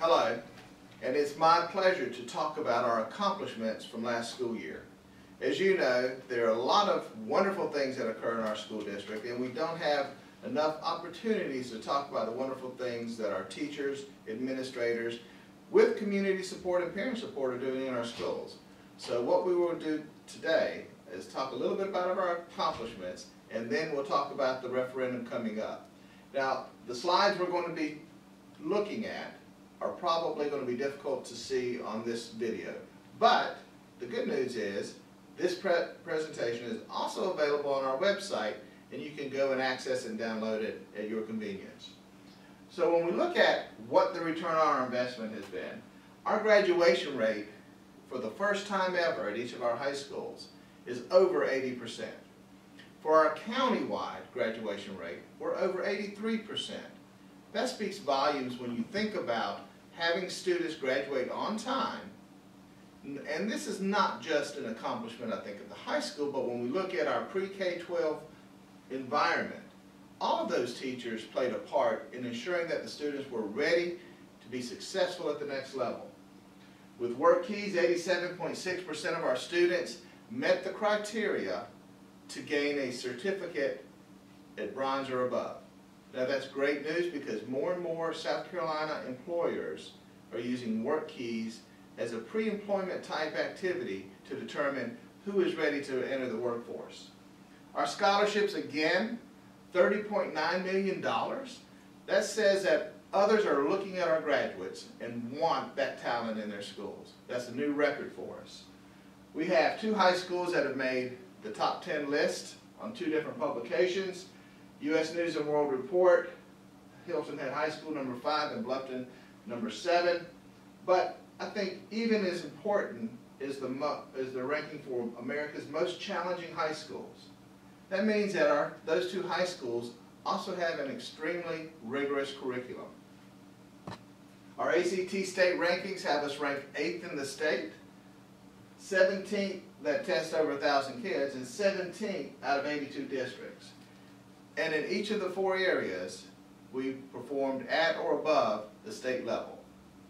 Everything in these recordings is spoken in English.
Hello, and it's my pleasure to talk about our accomplishments from last school year. As you know, there are a lot of wonderful things that occur in our school district, and we don't have enough opportunities to talk about the wonderful things that our teachers, administrators, with community support and parent support are doing in our schools. So what we will do today is talk a little bit about our accomplishments, and then we'll talk about the referendum coming up. Now, the slides we're going to be looking at are probably going to be difficult to see on this video. But the good news is this pre presentation is also available on our website and you can go and access and download it at your convenience. So when we look at what the return on our investment has been, our graduation rate for the first time ever at each of our high schools is over 80%. For our countywide graduation rate, we're over 83%. That speaks volumes when you think about having students graduate on time and this is not just an accomplishment, I think, at the high school, but when we look at our pre-K-12 environment, all of those teachers played a part in ensuring that the students were ready to be successful at the next level. With WorkKeys, 87.6% of our students met the criteria to gain a certificate at bronze or above. Now that's great news because more and more South Carolina employers are using WorkKeys as a pre-employment type activity to determine who is ready to enter the workforce. Our scholarships, again, $30.9 million. That says that others are looking at our graduates and want that talent in their schools. That's a new record for us. We have two high schools that have made the top 10 list on two different publications. U.S. News and World Report, Hilton Head High School number five and Bluffton number seven. But I think even as important is the, is the ranking for America's most challenging high schools. That means that our, those two high schools also have an extremely rigorous curriculum. Our ACT state rankings have us ranked 8th in the state, 17th that test over 1,000 kids, in 17 out of 82 districts. And in each of the four areas, we performed at or above the state level.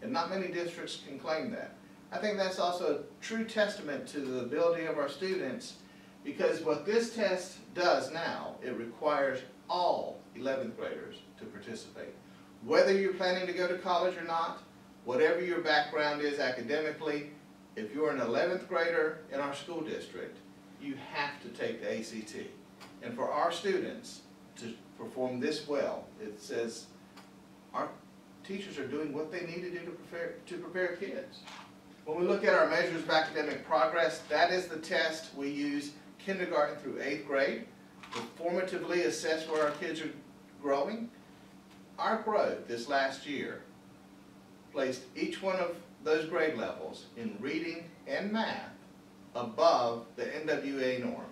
And not many districts can claim that. I think that's also a true testament to the ability of our students because what this test does now, it requires all 11th graders to participate. Whether you're planning to go to college or not, whatever your background is academically, if you're an 11th grader in our school district, you have to take the ACT. And for our students to perform this well, it says our teachers are doing what they need to do to prepare, to prepare kids. When we look at our measures of academic progress, that is the test we use kindergarten through eighth grade to formatively assess where our kids are growing. Our growth this last year placed each one of those grade levels in reading and math above the NWEA norm.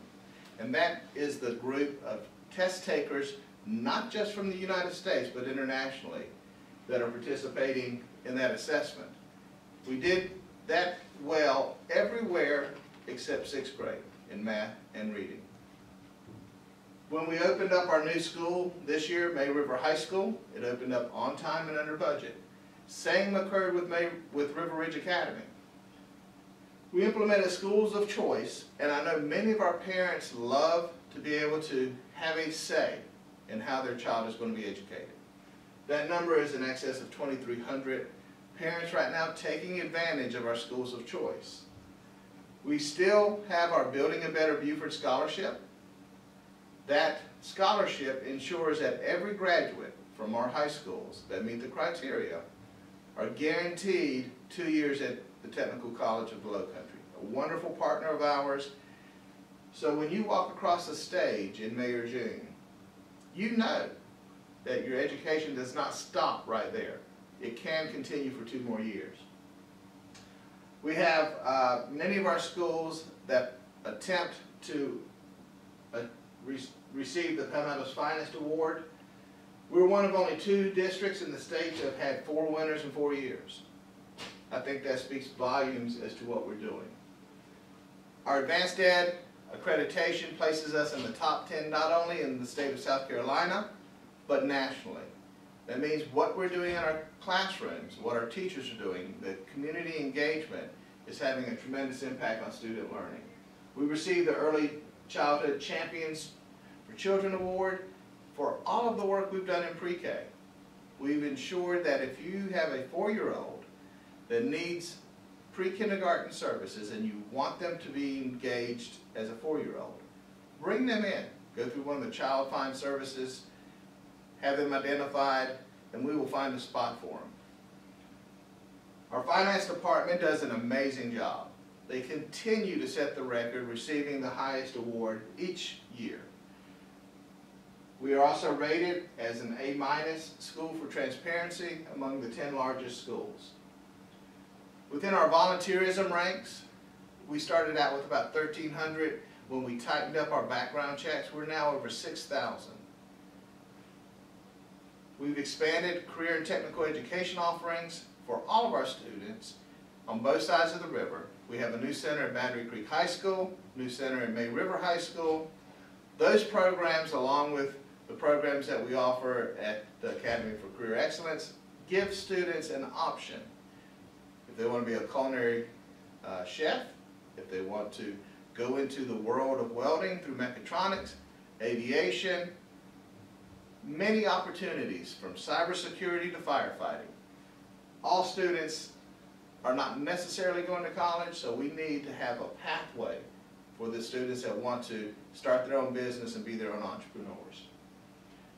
And that is the group of test takers, not just from the United States, but internationally, that are participating in that assessment. We did that well everywhere except sixth grade in math and reading. When we opened up our new school this year, May River High School, it opened up on time and under budget. Same occurred with, May, with River Ridge Academy. We implemented schools of choice, and I know many of our parents love to be able to have a say in how their child is going to be educated. That number is in excess of 2,300 parents right now taking advantage of our schools of choice. We still have our Building a Better Beaufort Scholarship. That scholarship ensures that every graduate from our high schools that meet the criteria are guaranteed two years at the Technical College of the Lowcountry. A wonderful partner of ours. So when you walk across the stage in May or June, you know that your education does not stop right there. It can continue for two more years. We have uh, many of our schools that attempt to uh, re receive the Palmetto's Finest Award. We're one of only two districts in the state that have had four winners in four years. I think that speaks volumes as to what we're doing. Our AdvancED accreditation places us in the top 10 not only in the state of South Carolina, but nationally. That means what we're doing in our classrooms, what our teachers are doing, the community engagement is having a tremendous impact on student learning. We received the Early Childhood Champions for Children Award for all of the work we've done in pre-K. We've ensured that if you have a four-year-old that needs pre-kindergarten services and you want them to be engaged as a four-year-old, bring them in. Go through one of the Child Find Services, have them identified, and we will find a spot for them. Our finance department does an amazing job. They continue to set the record, receiving the highest award each year. We are also rated as an A-minus school for transparency among the 10 largest schools. Within our volunteerism ranks, we started out with about 1,300. When we tightened up our background checks, we're now over 6,000. We've expanded career and technical education offerings for all of our students on both sides of the river. We have a new center at Battery Creek High School, new center at May River High School. Those programs, along with the programs that we offer at the Academy for Career Excellence, give students an option. If they want to be a culinary uh, chef, if they want to go into the world of welding through mechatronics, aviation, many opportunities from cybersecurity to firefighting. All students are not necessarily going to college, so we need to have a pathway for the students that want to start their own business and be their own entrepreneurs.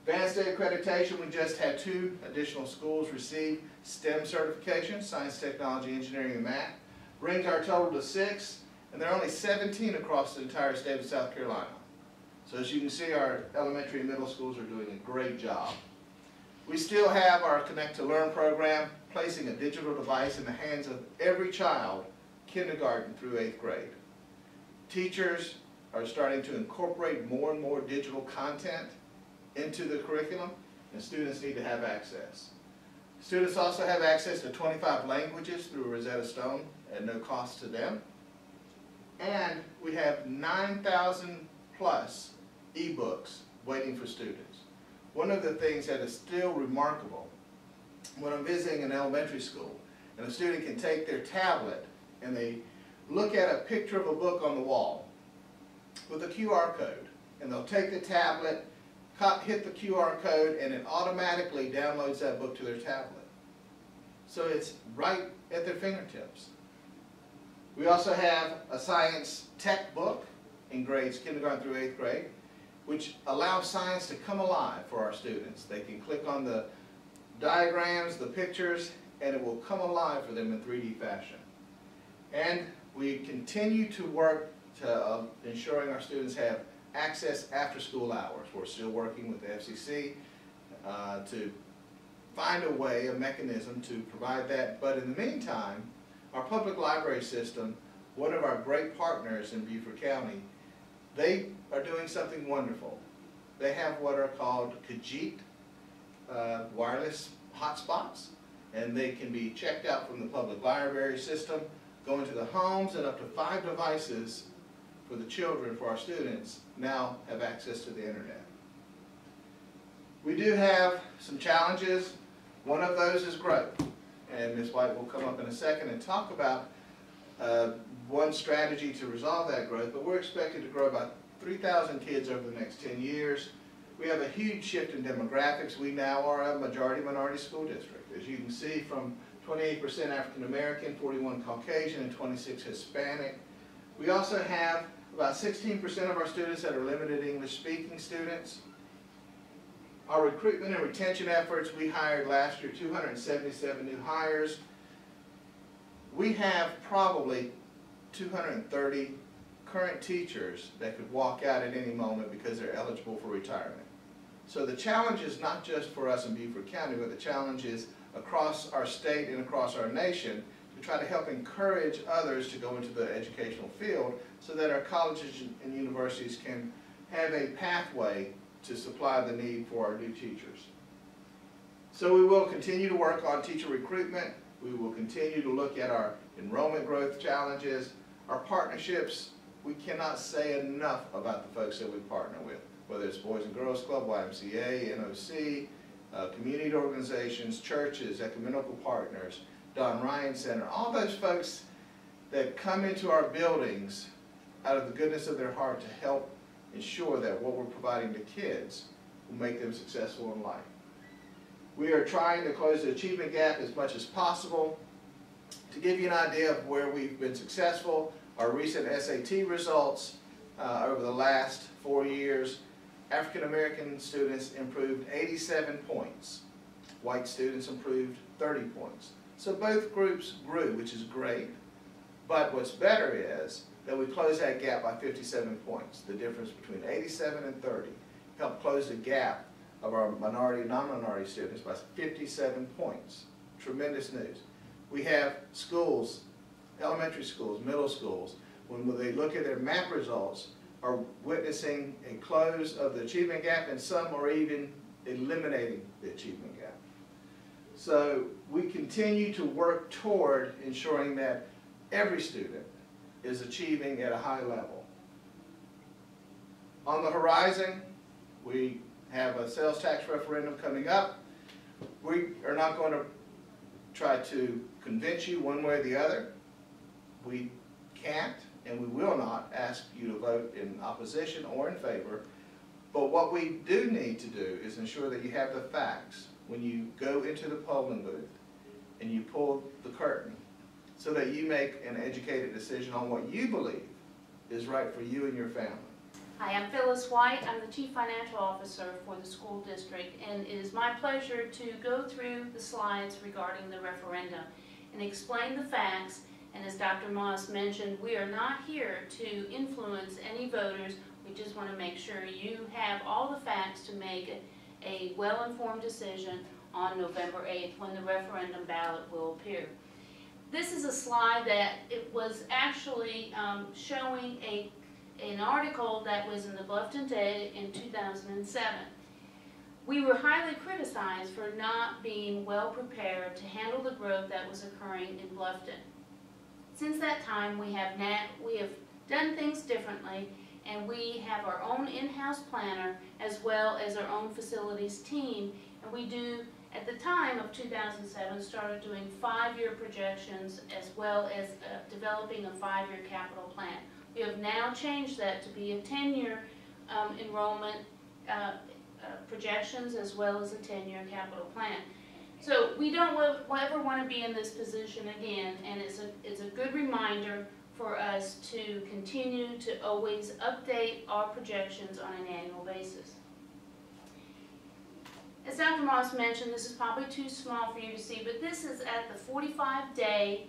AdvancED accreditation, we just had two additional schools receive STEM certification, science, technology, engineering, and math. Brings our total to six, and there are only 17 across the entire state of South Carolina. So as you can see, our elementary and middle schools are doing a great job. We still have our Connect to Learn program, placing a digital device in the hands of every child, kindergarten through eighth grade. Teachers are starting to incorporate more and more digital content into the curriculum, and students need to have access. Students also have access to 25 languages through Rosetta Stone at no cost to them. And we have 9,000 plus ebooks waiting for students. One of the things that is still remarkable, when I'm visiting an elementary school, and a student can take their tablet and they look at a picture of a book on the wall with a QR code, and they'll take the tablet hit the QR code and it automatically downloads that book to their tablet. So it's right at their fingertips. We also have a science tech book in grades kindergarten through eighth grade, which allows science to come alive for our students. They can click on the diagrams, the pictures, and it will come alive for them in 3D fashion. And we continue to work to uh, ensuring our students have access after school hours. We're still working with the FCC uh, to find a way, a mechanism to provide that. But in the meantime, our public library system, one of our great partners in Beaufort County, they are doing something wonderful. They have what are called Kajeet uh, wireless hotspots, and they can be checked out from the public library system, go into the homes, and up to five devices for the children, for our students, now have access to the internet. We do have some challenges. One of those is growth. And Ms. White will come up in a second and talk about uh, one strategy to resolve that growth, but we're expected to grow about 3,000 kids over the next 10 years. We have a huge shift in demographics. We now are a majority minority school district. As you can see from 28% African American, 41 Caucasian, and 26 Hispanic. We also have about 16% of our students that are limited English speaking students. Our recruitment and retention efforts, we hired last year 277 new hires. We have probably 230 current teachers that could walk out at any moment because they're eligible for retirement. So the challenge is not just for us in Beaufort County, but the challenge is across our state and across our nation to try to help encourage others to go into the educational field so that our colleges and universities can have a pathway to supply the need for our new teachers. So we will continue to work on teacher recruitment. We will continue to look at our enrollment growth challenges, our partnerships we cannot say enough about the folks that we partner with, whether it's Boys and Girls Club, YMCA, NOC, uh, community organizations, churches, ecumenical partners, Don Ryan Center, all those folks that come into our buildings out of the goodness of their heart to help ensure that what we're providing to kids will make them successful in life. We are trying to close the achievement gap as much as possible. To give you an idea of where we've been successful, our recent SAT results uh, over the last four years, African American students improved 87 points. White students improved 30 points. So both groups grew, which is great. But what's better is that we close that gap by 57 points. The difference between 87 and 30 helped close the gap of our minority and non-minority students by 57 points. Tremendous news. We have schools, elementary schools, middle schools, when they look at their MAP results, are witnessing a close of the achievement gap and some are even eliminating the achievement gap. So we continue to work toward ensuring that every student is achieving at a high level. On the horizon, we have a sales tax referendum coming up. We are not going to try to convince you one way or the other. We can't and we will not ask you to vote in opposition or in favor. But what we do need to do is ensure that you have the facts when you go into the polling booth and you pull the curtain so that you make an educated decision on what you believe is right for you and your family. Hi, I'm Phyllis White. I'm the Chief Financial Officer for the school district, and it is my pleasure to go through the slides regarding the referendum and explain the facts. And as Dr. Moss mentioned, we are not here to influence any voters. We just want to make sure you have all the facts to make a, well-informed decision on November 8th when the referendum ballot will appear. This is a slide that it was actually um, showing a, an article that was in the Bluffton Today in 2007. We were highly criticized for not being well prepared to handle the growth that was occurring in Bluffton. Since that time, we have, we have done things differently and we have our own in-house planner as well as our own facilities team and we do at the time of 2007, started doing five-year projections as well as uh, developing a five-year capital plan. We have now changed that to be a 10-year um, enrollment uh, uh, projections as well as a 10-year capital plan. So we don't ever want to be in this position again, and it's a, it's a good reminder for us to continue to always update our projections on an annual basis. As Dr. Moss mentioned, this is probably too small for you to see, but this is at the 45 day.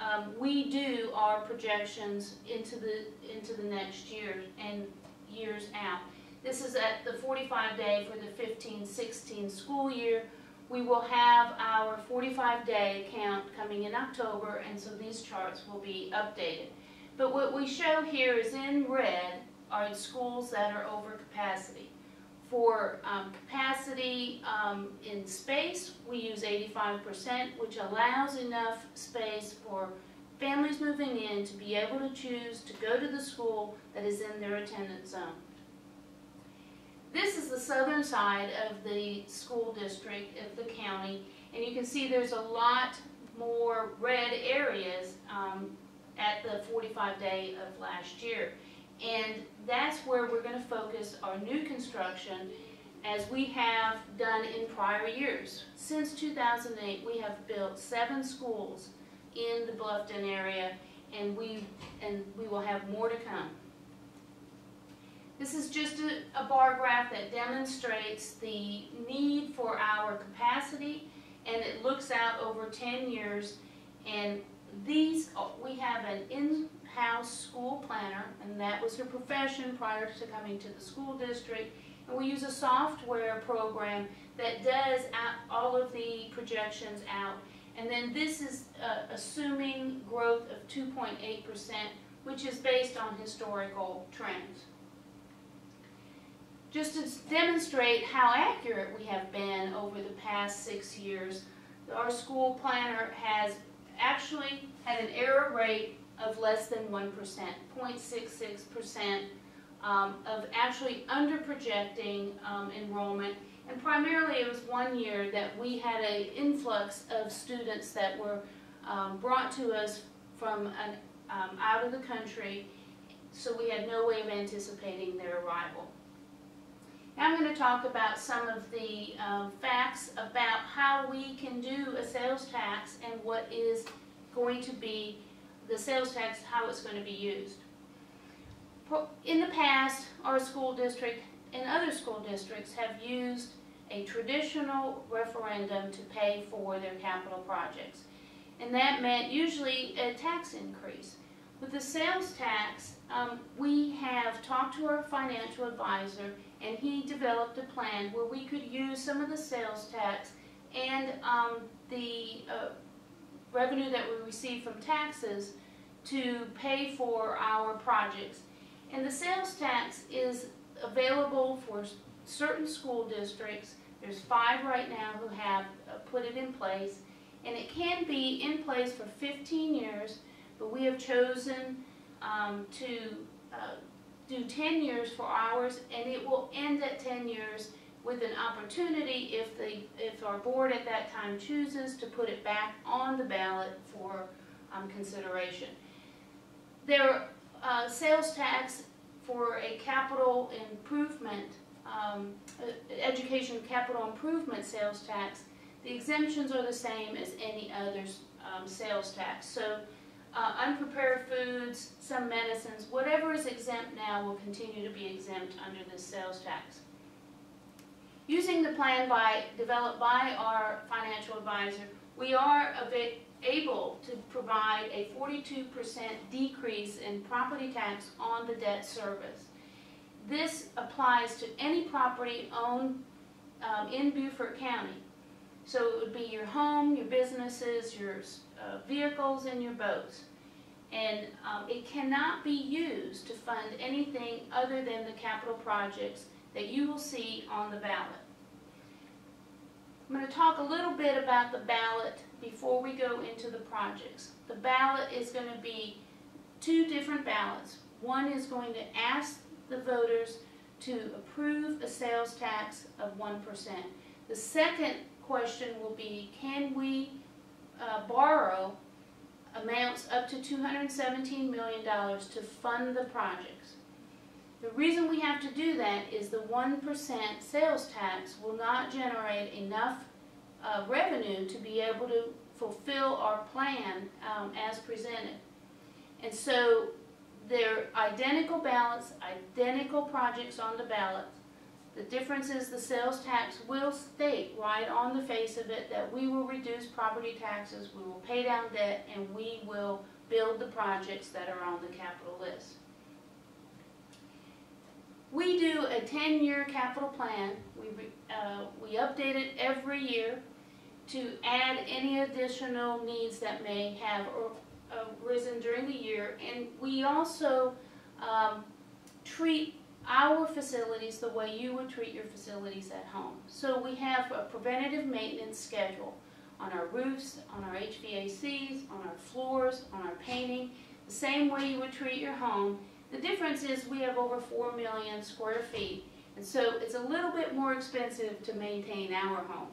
Um, we do our projections into the into the next year and years out. This is at the 45 day for the 15-16 school year. We will have our 45 day count coming in October, and so these charts will be updated. But what we show here is in red are schools that are over capacity. For um, capacity um, in space, we use 85%, which allows enough space for families moving in to be able to choose to go to the school that is in their attendance zone. This is the southern side of the school district of the county, and you can see there's a lot more red areas um, at the 45 day of last year. And that's where we're going to focus our new construction as we have done in prior years. Since 2008, we have built seven schools in the Bluffton area, and we, and we will have more to come. This is just a, a bar graph that demonstrates the need for our capacity, and it looks out over 10 years, and these, we have an in house school planner, and that was her profession prior to coming to the school district. And we use a software program that does all of the projections out. And then this is uh, assuming growth of 2.8%, which is based on historical trends. Just to demonstrate how accurate we have been over the past six years, our school planner has actually had an error rate of less than 1%, 0.66% um, of actually under projecting um, enrollment. And primarily it was one year that we had an influx of students that were um, brought to us from an, um, out of the country, so we had no way of anticipating their arrival. Now I'm going to talk about some of the um, facts about how we can do a sales tax and what is going to be the sales tax, how it's going to be used. In the past, our school district and other school districts have used a traditional referendum to pay for their capital projects. And that meant usually a tax increase. With the sales tax, um, we have talked to our financial advisor and he developed a plan where we could use some of the sales tax and um, the uh, revenue that we receive from taxes to pay for our projects. And the sales tax is available for certain school districts. There's five right now who have uh, put it in place. And it can be in place for 15 years, but we have chosen um, to uh, do 10 years for ours, and it will end at 10 years with an opportunity if the if our board at that time chooses to put it back on the ballot for um, consideration. Their uh, sales tax for a capital improvement, um, education capital improvement sales tax, the exemptions are the same as any other um, sales tax. So uh, unprepared foods, some medicines, whatever is exempt now will continue to be exempt under this sales tax. Using the plan by developed by our financial advisor, we are able to provide a 42% decrease in property tax on the debt service. This applies to any property owned um, in Beaufort County. So it would be your home, your businesses, your uh, vehicles, and your boats. And um, it cannot be used to fund anything other than the capital projects that you will see on the ballot. I'm going to talk a little bit about the ballot before we go into the projects. The ballot is going to be two different ballots. One is going to ask the voters to approve a sales tax of 1%. The second question will be, can we uh, borrow amounts up to $217 million to fund the projects? The reason we have to do that is the 1% sales tax will not generate enough uh, revenue to be able to fulfill our plan um, as presented. And so they're identical ballots, identical projects on the ballot. The difference is the sales tax will state right on the face of it that we will reduce property taxes, we will pay down debt, and we will build the projects that are on the capital list. We do a 10-year capital plan. We, uh, we update it every year to add any additional needs that may have arisen during the year. And we also um, treat our facilities the way you would treat your facilities at home. So we have a preventative maintenance schedule on our roofs, on our HVACs, on our floors, on our painting, the same way you would treat your home. The difference is we have over 4 million square feet, and so it's a little bit more expensive to maintain our home.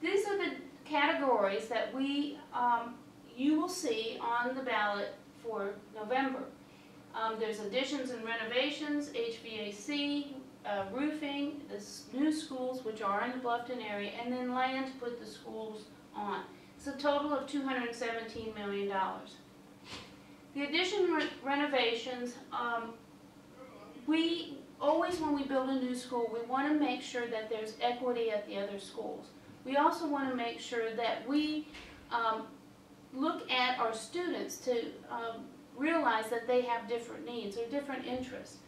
These are the categories that we, um, you will see on the ballot for November. Um, there's additions and renovations, HVAC, uh, roofing, the new schools, which are in the Bluffton area, and then land to put the schools on. It's a total of $217 million. The addition re renovations, um, we always, when we build a new school, we want to make sure that there's equity at the other schools. We also want to make sure that we um, look at our students to um, realize that they have different needs or different interests.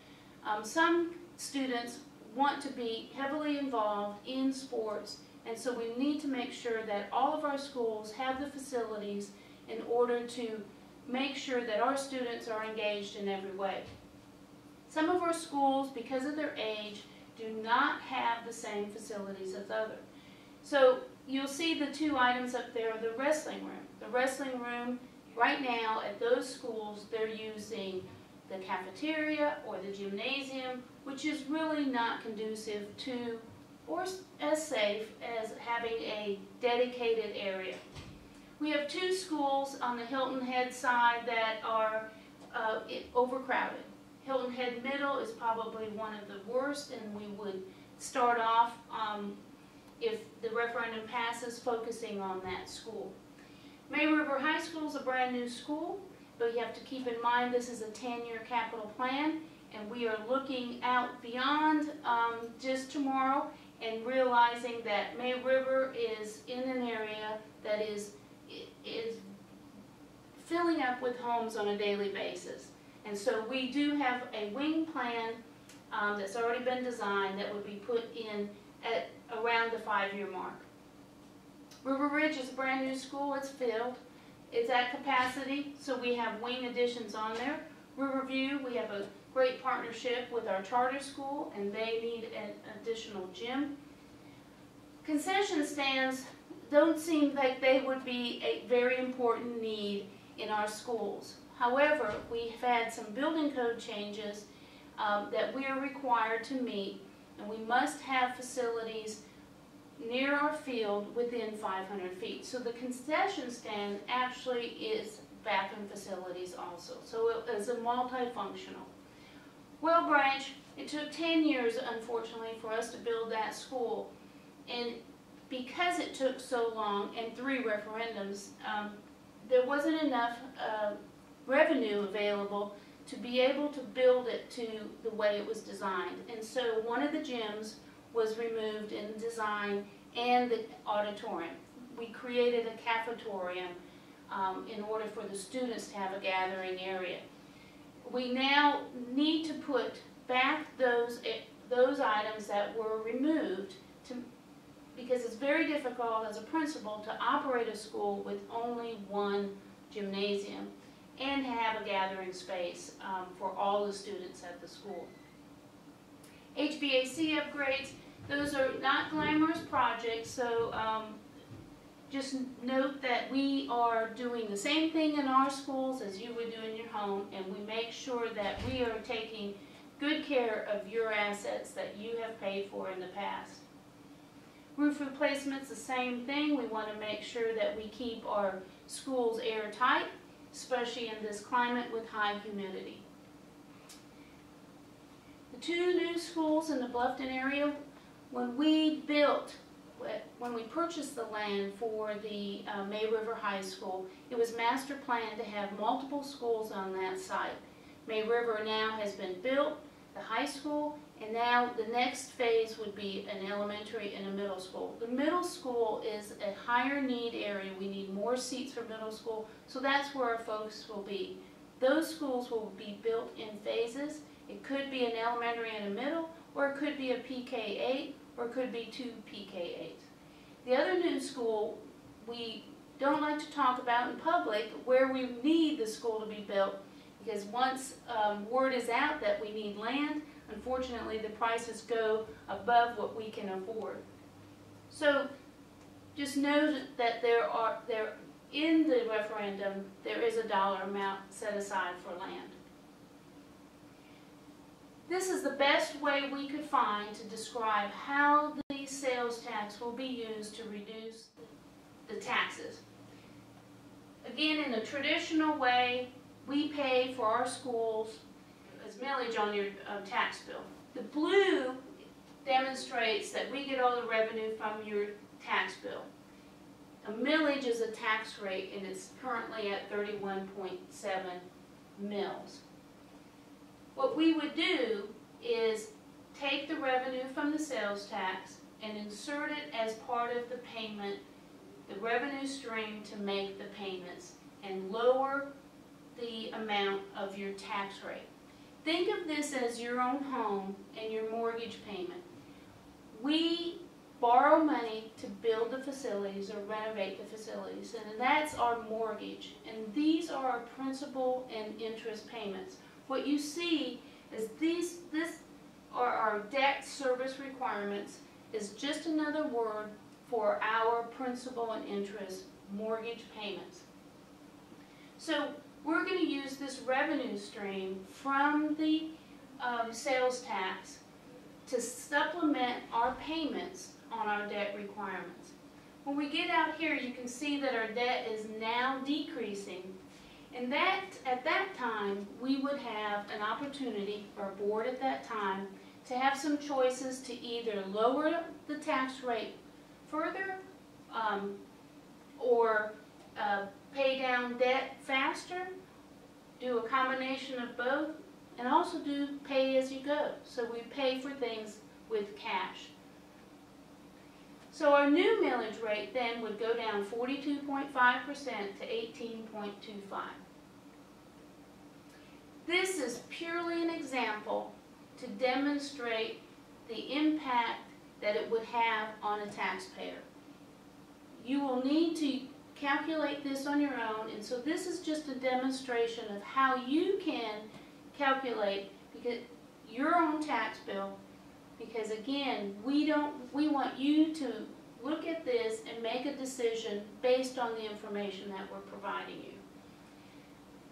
Um, some students want to be heavily involved in sports and so we need to make sure that all of our schools have the facilities in order to make sure that our students are engaged in every way. Some of our schools, because of their age, do not have the same facilities as others. So you'll see the two items up there, the wrestling room. The wrestling room Right now, at those schools, they're using the cafeteria or the gymnasium, which is really not conducive to or as safe as having a dedicated area. We have two schools on the Hilton Head side that are uh, overcrowded. Hilton Head Middle is probably one of the worst, and we would start off, um, if the referendum passes, focusing on that school. May River High School is a brand-new school, but you have to keep in mind this is a 10-year capital plan, and we are looking out beyond um, just tomorrow and realizing that May River is in an area that is, is filling up with homes on a daily basis. And so we do have a wing plan um, that's already been designed that would be put in at around the five-year mark. River Ridge is a brand-new school, it's filled, it's at capacity, so we have wing additions on there. Riverview, we have a great partnership with our charter school, and they need an additional gym. Concession stands don't seem like they would be a very important need in our schools. However, we've had some building code changes um, that we are required to meet, and we must have facilities near our field within 500 feet. So the concession stand actually is bathroom facilities also. So it is a multifunctional. Whale Branch, it took 10 years unfortunately for us to build that school. And because it took so long and three referendums, um, there wasn't enough uh, revenue available to be able to build it to the way it was designed. And so one of the gyms was removed in design and the auditorium. We created a cafetorium um, in order for the students to have a gathering area. We now need to put back those, eh, those items that were removed because it's very difficult as a principal to operate a school with only one gymnasium and have a gathering space um, for all the students at the school. HVAC upgrades, those are not glamorous projects, so um, just note that we are doing the same thing in our schools as you would do in your home, and we make sure that we are taking good care of your assets that you have paid for in the past. Roof replacement's the same thing. We want to make sure that we keep our schools airtight, especially in this climate with high humidity. The two new schools in the Bluffton area, when we built, when we purchased the land for the uh, May River High School, it was master planned to have multiple schools on that site. May River now has been built, the high school, and now the next phase would be an elementary and a middle school. The middle school is a higher need area. We need more seats for middle school, so that's where our focus will be. Those schools will be built in phases. It could be an elementary and a middle, or it could be a PK8, or it could be two PK8s. The other new school we don't like to talk about in public where we need the school to be built because once um, word is out that we need land, unfortunately the prices go above what we can afford. So just know that there are there in the referendum there is a dollar amount set aside for land. This is the best way we could find to describe how the sales tax will be used to reduce the taxes. Again, in a traditional way, we pay for our schools as millage on your uh, tax bill. The blue demonstrates that we get all the revenue from your tax bill. A millage is a tax rate and it's currently at 31.7 mils. What we would do is take the revenue from the sales tax and insert it as part of the payment, the revenue stream to make the payments and lower the amount of your tax rate. Think of this as your own home and your mortgage payment. We borrow money to build the facilities or renovate the facilities, and that's our mortgage. And these are our principal and interest payments. What you see is these, this are our debt service requirements is just another word for our principal and interest mortgage payments. So we're gonna use this revenue stream from the, um, sales tax to supplement our payments on our debt requirements. When we get out here, you can see that our debt is now decreasing. And that, at that time, we would have an opportunity, our board at that time, to have some choices to either lower the tax rate further, um, or, uh, pay down debt faster, do a combination of both, and also do pay as you go. So we pay for things with cash. So our new millage rate then would go down forty-two point five percent to eighteen point two five. This is purely an example to demonstrate the impact that it would have on a taxpayer. You will need to calculate this on your own, and so this is just a demonstration of how you can calculate because your own tax bill because again, we don't, we want you to look at this and make a decision based on the information that we're providing you.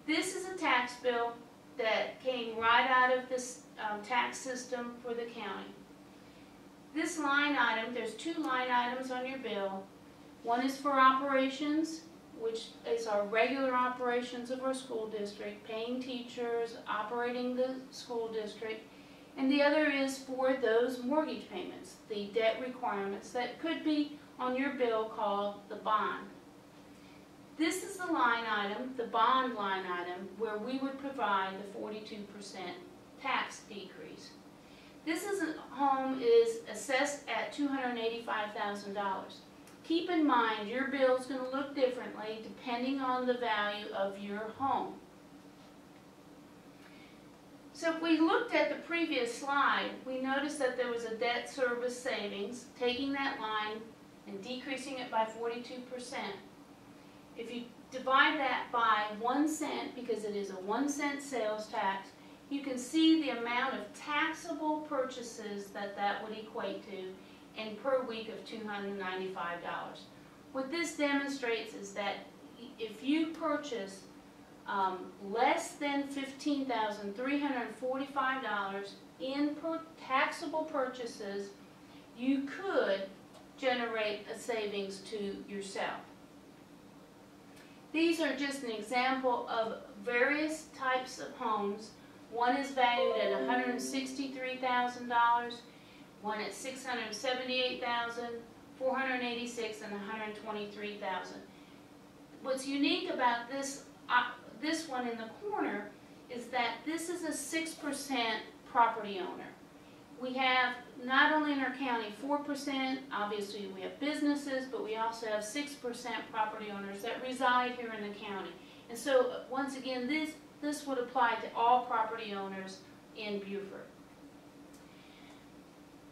This is a tax bill that came right out of this um, tax system for the county. This line item, there's two line items on your bill. One is for operations, which is our regular operations of our school district, paying teachers, operating the school district, and the other is for those mortgage payments, the debt requirements that could be on your bill called the bond. This is the line item, the bond line item, where we would provide the 42% tax decrease. This is home is assessed at $285,000. Keep in mind, your bill is gonna look differently depending on the value of your home. So if we looked at the previous slide, we noticed that there was a debt service savings, taking that line and decreasing it by forty-two percent. If you divide that by one cent, because it is a one cent sales tax, you can see the amount of taxable purchases that that would equate to and per week of $295. What this demonstrates is that if you purchase um, less than $15,345 in per taxable purchases, you could generate a savings to yourself. These are just an example of various types of homes. One is valued at $163,000 one at six hundred and seventy-eight thousand, four hundred and eighty-six, and hundred and twenty-three thousand. What's unique about this uh, this one in the corner is that this is a six percent property owner. We have, not only in our county, four percent, obviously we have businesses, but we also have six percent property owners that reside here in the county. And so, once again, this, this would apply to all property owners in Beaufort.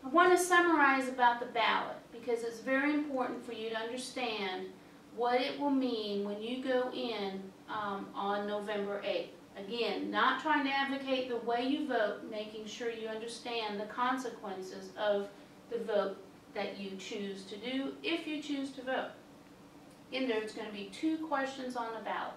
I want to summarize about the ballot because it's very important for you to understand what it will mean when you go in um, on November 8th. Again, not trying to advocate the way you vote, making sure you understand the consequences of the vote that you choose to do, if you choose to vote. In there's going to be two questions on the ballot.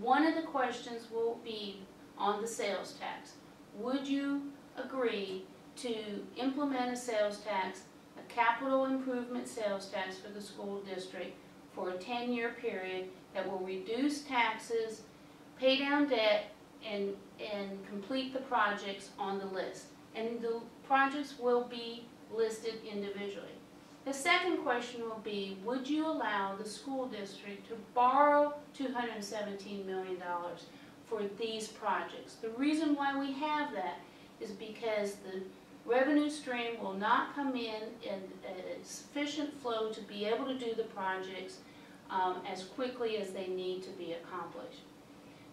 One of the questions will be on the sales tax. Would you agree to implement a sales tax, a capital improvement sales tax for the school district for a 10-year period that will reduce taxes, pay down debt, and, and complete the projects on the list. And the projects will be listed individually. The second question will be, would you allow the school district to borrow $217 million for these projects? The reason why we have that is because the revenue stream will not come in in a sufficient flow to be able to do the projects um, as quickly as they need to be accomplished.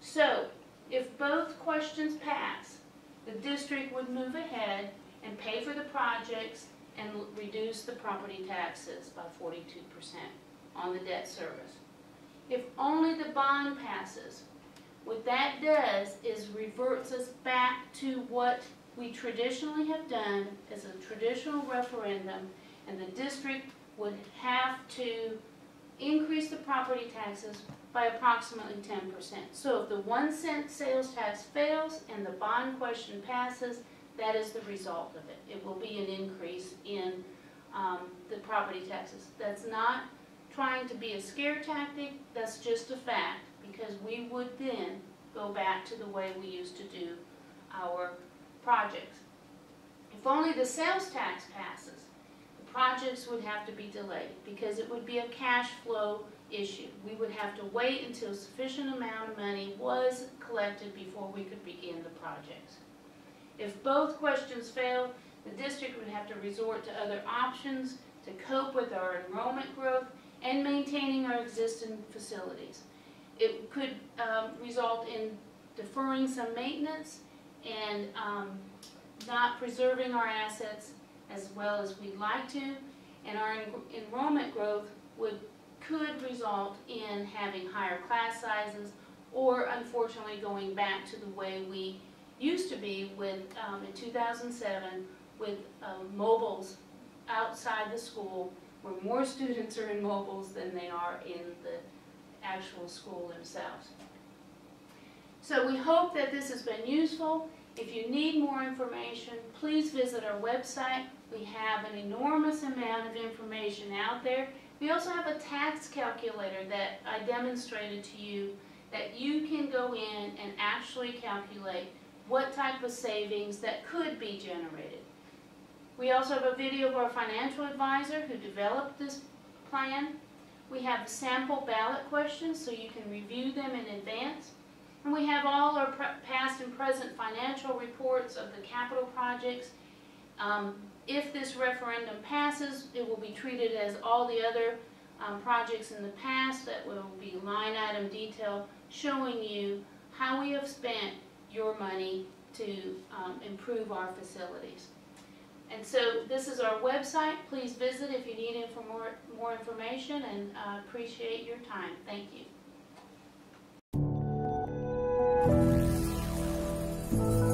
So, if both questions pass, the district would move ahead and pay for the projects and reduce the property taxes by 42% on the debt service. If only the bond passes, what that does is reverts us back to what we traditionally have done as a traditional referendum, and the district would have to increase the property taxes by approximately ten percent. So if the one cent sales tax fails and the bond question passes, that is the result of it. It will be an increase in um, the property taxes. That's not trying to be a scare tactic, that's just a fact, because we would then go back to the way we used to do our projects. If only the sales tax passes, the projects would have to be delayed, because it would be a cash flow issue. We would have to wait until a sufficient amount of money was collected before we could begin the projects. If both questions fail, the district would have to resort to other options to cope with our enrollment growth and maintaining our existing facilities. It could um, result in deferring some maintenance and um, not preserving our assets as well as we'd like to, and our en- enrollment growth would, could result in having higher class sizes or unfortunately going back to the way we used to be with, um, in 2007, with um, mobiles outside the school, where more students are in mobiles than they are in the actual school themselves. So we hope that this has been useful. If you need more information, please visit our website. We have an enormous amount of information out there. We also have a tax calculator that I demonstrated to you that you can go in and actually calculate what type of savings that could be generated. We also have a video of our financial advisor who developed this plan. We have sample ballot questions so you can review them in advance. And we have all our past and present financial reports of the capital projects. Um, if this referendum passes, it will be treated as all the other um, projects in the past that will be line item detail showing you how we have spent your money to um, improve our facilities. And so this is our website. Please visit if you need more, more information and uh, appreciate your time. Thank you.